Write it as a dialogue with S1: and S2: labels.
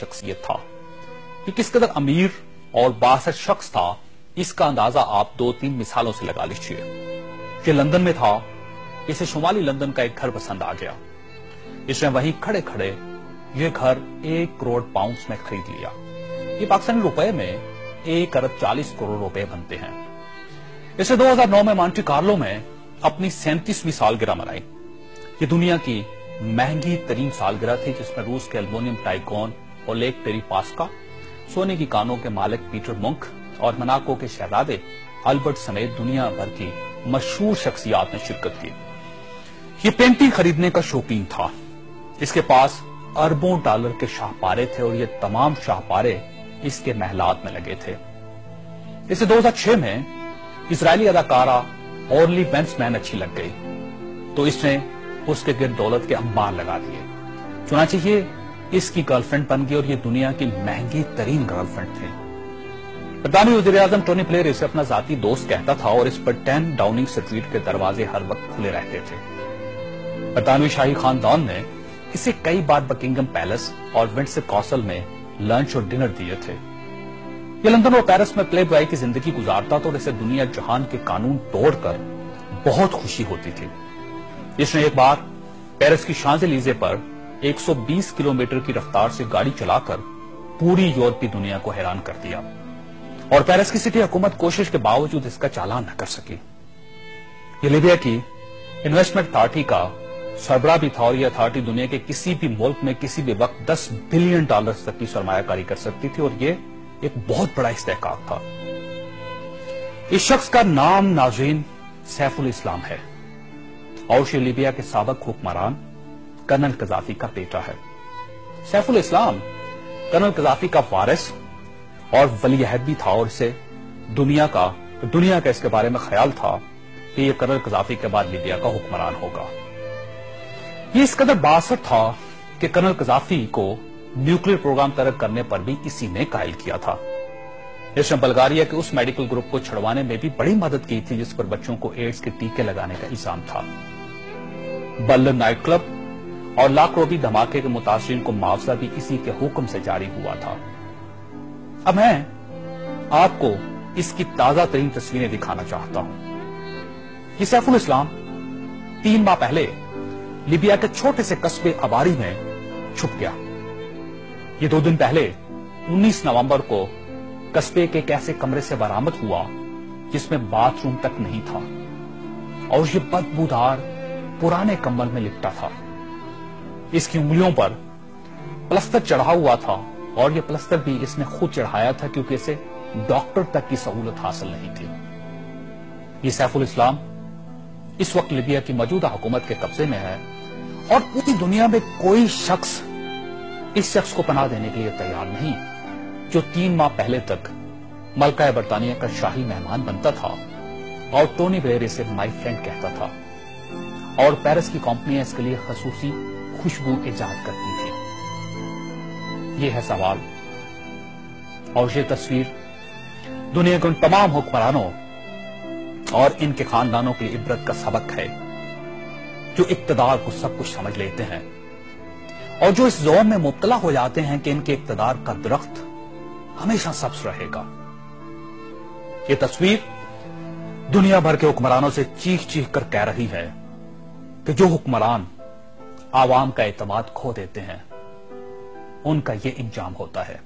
S1: شخصیت تھا۔ یہ کس قدر امیر اور باسر شخص تھا، اس کا اندازہ آپ دو تین مثالوں سے لگا لیجیے کہ لندن میں تھا، اسے شمالی لندن کا ایک گھر پسند آ گیا۔ اس نے وہیں کھڑے کھڑے یہ گھر ایک کروڑ پاؤنڈز میں خرید لیا۔ یہ پاکستانی روپے میں ایک ارب چالیس کروڑ روپے بنتے ہیں۔ اسے دو ہزار نو میں مانٹی کارلو میں اپنی سینتیسویں سالگرہ منائی۔ یہ دنیا کی مہنگی ترین سالگرہ تھی جس میں روس کے المونیم ٹائکون اور لیک ٹیری پاسکا سونے کی کانوں کے مالک پیٹر منک اور مناکو کے شہزادے البرٹ سمیت دنیا بھر کی مشہور شخصیات نے شرکت کی۔ یہ پینٹنگ خریدنے کا شوقین تھا۔ اس کے پاس اربوں ڈالر کے شاہ پارے تھے اور یہ تمام شاہ پارے اس کے محلات میں لگے تھے۔ اسے دو ہزار چھ میں اسرائیلی اداکارہ اورلی بینس مین اچھی لگ گئی۔ تو اس نے اس کے گرد دولت کے انبار لگا دیے۔ چنانچہ یہ اس کی گرل فرینڈ بن گئی اور یہ دنیا کی مہنگی ترین گرل فرینڈ تھی برطانوی وزیر اعظم ٹونی پلیئر اسے اپنا ذاتی دوست کہتا تھا اور اس پر ٹین ڈاؤننگ سٹریٹ کے دروازے ہر وقت کھلے رہتے تھے۔ برطانوی شاہی خاندان نے اسے کئی بار بکنگم پیلس اور ونڈسر کاسل میں لنچ اور ڈنر دیے تھے۔ یہ لندن اور پیرس میں پلے بائی کی زندگی گزارتا تھا اور اسے دنیا جہان کے قانون توڑ کر بہت خوشی ہوتی تھی۔ اس نے ایک بار پیرس کی شانز لیزے پر ایک سو بیس کلومیٹر کی رفتار سے گاڑی چلا کر پوری یورپی دنیا کو حیران کر دیا۔ اور پیرس کی سٹی حکومت کوشش کے باوجود اس کا چالان نہ کر سکی۔ یہ لیبیا کی انویسٹمنٹ اتھارٹی کا سربراہ بھی تھا اور یہ اتھارٹی دنیا کے کسی بھی ملک میں کسی بھی وقت دس بلین ڈالر تک کی سرمایہ کاری کر سکتی تھی اور یہ ایک بہت بڑا استحقاق تھا۔ اس شخص کا نام ناظرین سیف الاسلام ہے۔ اور یہ لیبیا کے سابق حکمران کرنل قذافی کا بیٹا ہے۔ سیف الاسلام کرنل قذافی کا وارث اور ولی عہد بھی تھا اور اسے دنیا کا دنیا کا اس کے بارے میں خیال تھا کہ یہ کرنل قذافی کے بعد لیبیا کا حکمران ہوگا۔ یہ اس قدر باثر تھا کہ کرنل قذافی کو نیوکلیر پروگرام ترک کرنے پر بھی کسی نے قائل کیا تھا۔ اس نے بلغاریہ کے اس میڈیکل گروپ کو چھڑوانے میں بھی بڑی مدد کی تھی جس پر بچوں کو ایڈز کے ٹیکے لگانے کا الزام تھا۔ بلر نائٹ کلب اور لاکھ دھماکے کے متاثرین کو معاوضہ بھی اسی کے حکم سے جاری ہوا تھا۔ اب میں آپ کو اس کی تازہ ترین تصویریں دکھانا چاہتا ہوں۔ یہ سیف الاسلام تین ماہ پہلے لیبیا کے چھوٹے سے قصبے اباری میں چھپ گیا۔ یہ دو دن پہلے انیس نومبر کو قصبے کے ایسے کمرے سے برامت ہوا جس میں باتھ روم تک نہیں تھا اور یہ بدبودار پرانے کمبل میں لپٹا تھا۔ اس کی انگلیوں پر پلستر چڑھا ہوا تھا اور یہ پلستر بھی اس نے خود چڑھایا تھا کیونکہ اسے ڈاکٹر تک کی سہولت حاصل نہیں تھی۔ یہ سیف الاسلام اس وقت لیبیا کی موجودہ حکومت کے قبضے میں ہے اور پوری دنیا میں کوئی شخص اس شخص کو پناہ دینے کے لیے تیار نہیں۔ جو تین ماہ پہلے تک ملکہ برطانیہ کا شاہی مہمان بنتا تھا اور ٹونی بلیر اسے مائی فرینڈ کہتا تھا اور پیرس کی کمپنیاں اس کے لیے خصوصی خوشبو ایجاد کرتی تھی۔ یہ ہے سوال۔ اور یہ تصویر دنیا کے ان تمام حکمرانوں اور ان کے خاندانوں کے لیے عبرت کا سبق ہے، جو اقتدار کو سب کچھ سمجھ لیتے ہیں۔ اور جو اس زون میں مبتلا ہو جاتے ہیں کہ ان کے اقتدار کا درخت ہمیشہ سبز رہے گا۔ یہ تصویر دنیا بھر کے حکمرانوں سے چیخ چیخ کر کہہ رہی ہے کہ جو حکمران عوام کا اعتماد کھو دیتے ہیں۔ ان کا یہ انجام ہوتا ہے۔